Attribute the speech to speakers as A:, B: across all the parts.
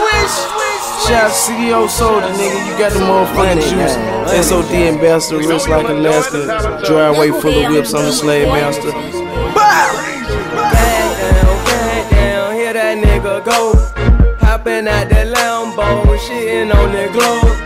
A: Shout out to CEO Soulja, nigga. You got the motherfucking juice. SOD ambassador, wrist like Alaska. Driveway full of whips on the slave master. Bow!
B: Down, bang down, hear that nigga go. Hopping out the Lambo, shitting on the globe.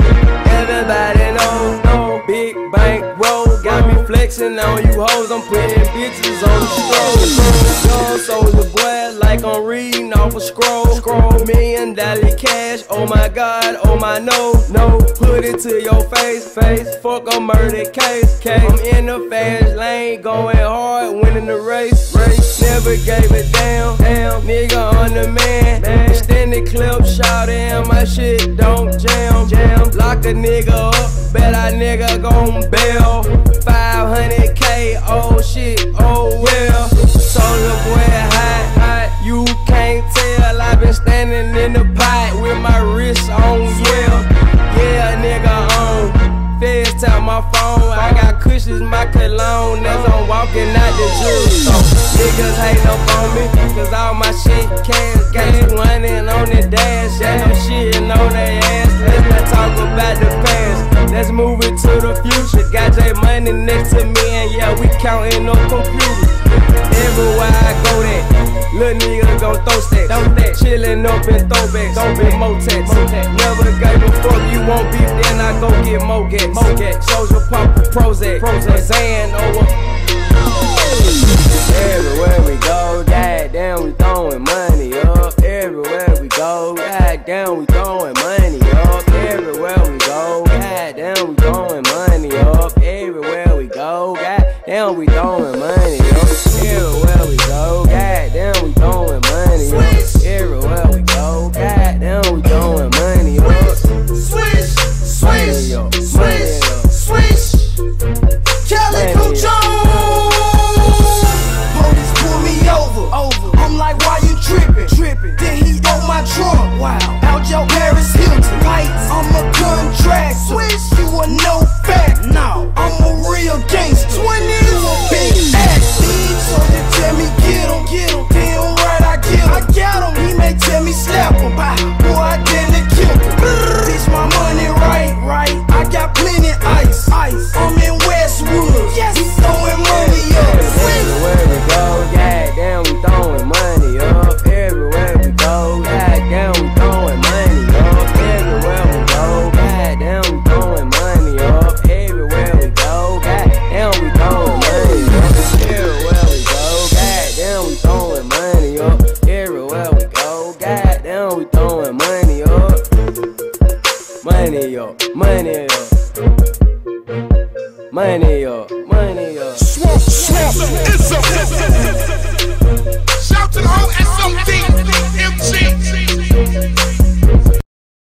B: Everybody know, know, big bank roll. Got me flexing on you hoes, I'm putting bitches on the stroll. Soulja boy, like I'm reading off a scroll. Scroll, million dollar cash, oh my god, oh my no, no. Put it to your face, face, fuck a murder case, case. I'm in the fast lane, going hard, winning the race, race. Never gave a damn, damn, nigga on the man. man. Extended clip, shout in, my shit don't jam, jam. Lock a nigga up, bet a nigga gon' bail. 500k, oh shit, oh well. Soulja boy hot, hot, you can't tell. i been standing in the pot with my wrist on yeah. Yeah, nigga on. Feds tap my phone, I got cushions, my cologne as I'm walking out the jewelry store. Niggas hate up on me, cause all my shit cash, got you running on the dash, yeah, I'm shitting on their ass. Let's not talk about the past, let's move it to the future. Got J Money next to me, and yeah, we counting on computers. Everywhere I go that, little nigga gon' throw stacks, throw that, chillin' up in throwbacks, throwback Motex. Never gave a fuck, you won't beef, then I go get Mogex. Mogex, Soulja pop Prozac, Prozac, Zan over. Oh, Everywhere we go, throwing money up. Everywhere we go, goddamn, we throwing money up. Everywhere we go, goddamn, we throwing money up. Everywhere we go, goddamn, we throwing money up. Everywhere
C: Wow.
B: Money up, money up.
D: Swamp, swamp, it's a